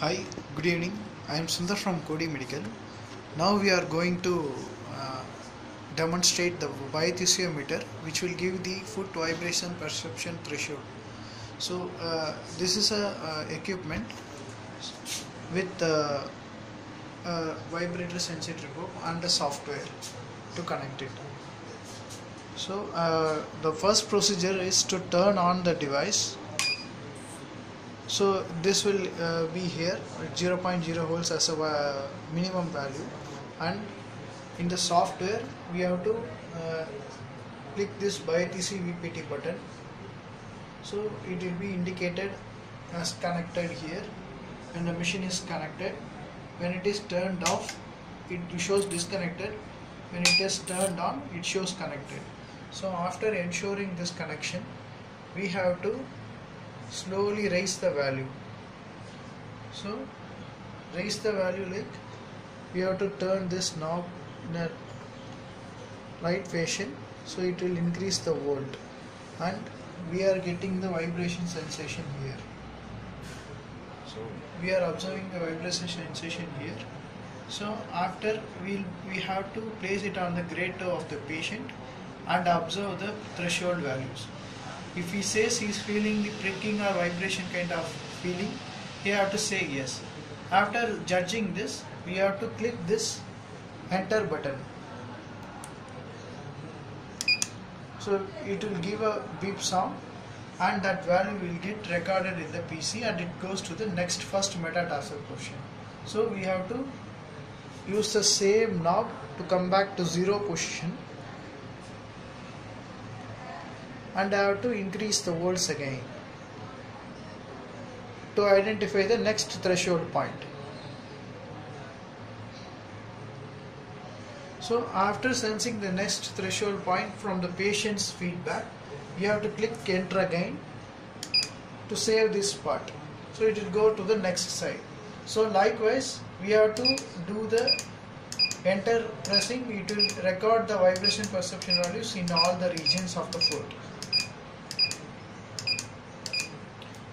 Hi, good evening. I am Sundar from Kodys Medical. Now we are going to uh, demonstrate the meter, which will give the foot vibration perception threshold. So uh, this is a uh, equipment with uh, a vibrator sensitive and a software to connect it. So uh, the first procedure is to turn on the device so this will uh, be here 0.0 volts as a uh, minimum value. And in the software we have to uh, click this Biothezi VPT button. So it will be indicated as connected here. When the machine is connected when it is turned off it shows disconnected. When it is turned on it shows connected. So after ensuring this connection we have to slowly raise the value. So raise the value like we have to turn this knob in a right fashion so it will increase the volt. And we are getting the vibration sensation here. So we are observing the vibration sensation here. So after we we have to place it on the great toe of the patient and observe the threshold values if he says he's feeling the pricking or vibration kind of feeling, he have to say yes. After judging this, we have to click this enter button. So it will give a beep sound and that value will get recorded in the PC and it goes to the next first metatarsal position. So we have to use the same knob to come back to zero position and I have to increase the volts again to identify the next threshold point. So after sensing the next threshold point from the patient's feedback, you have to click enter again to save this part. So it will go to the next side. So likewise, we have to do the enter pressing, it will record the vibration perception values in all the regions of the foot.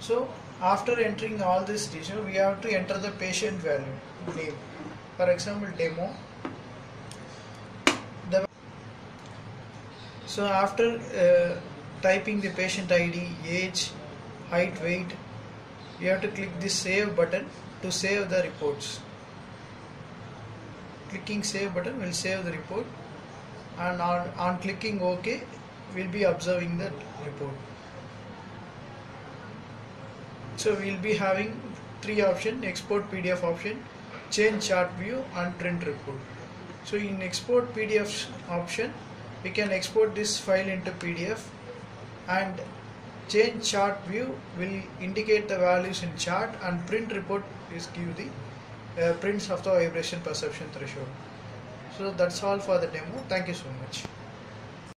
So after entering all this detail, we have to enter the patient value name. For example, demo. The so after uh, typing the patient ID, age, height, weight, you have to click the save button to save the reports. Clicking save button will save the report and on, on clicking OK, we'll be observing the report. So we'll be having three options export PDF option, change chart view and print report. So in export PDF option, we can export this file into PDF and change chart view will indicate the values in chart and print report is give the uh, prints of the vibration perception threshold. So that's all for the demo. Thank you so much.